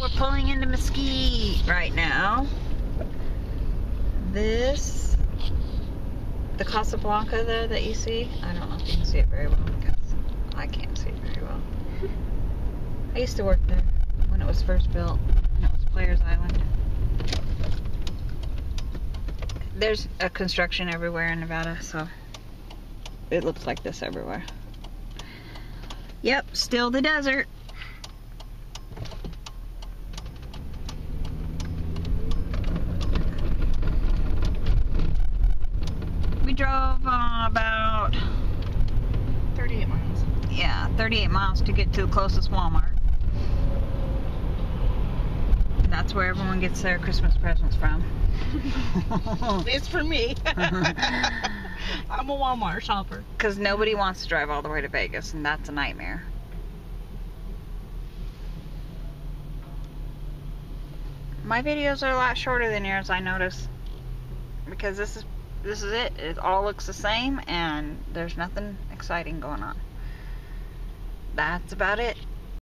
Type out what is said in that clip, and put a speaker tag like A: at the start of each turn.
A: We're pulling into Mesquite right now. This, the Casablanca there that you see, I don't know if you can see it very well because I can't see it very well. I used to work there when it was first built, and it was Players Island. There's a construction everywhere in Nevada, so it looks like this everywhere. Yep, still the desert. Drove uh, about
B: 38 miles.
A: yeah 38 miles to get to the closest Walmart. That's where everyone gets their Christmas presents from.
B: It's for me. I'm a Walmart shopper.
A: Because nobody wants to drive all the way to Vegas, and that's a nightmare. My videos are a lot shorter than yours, I notice. Because this is this is it. It all looks the same, and there's nothing exciting going on. That's about it.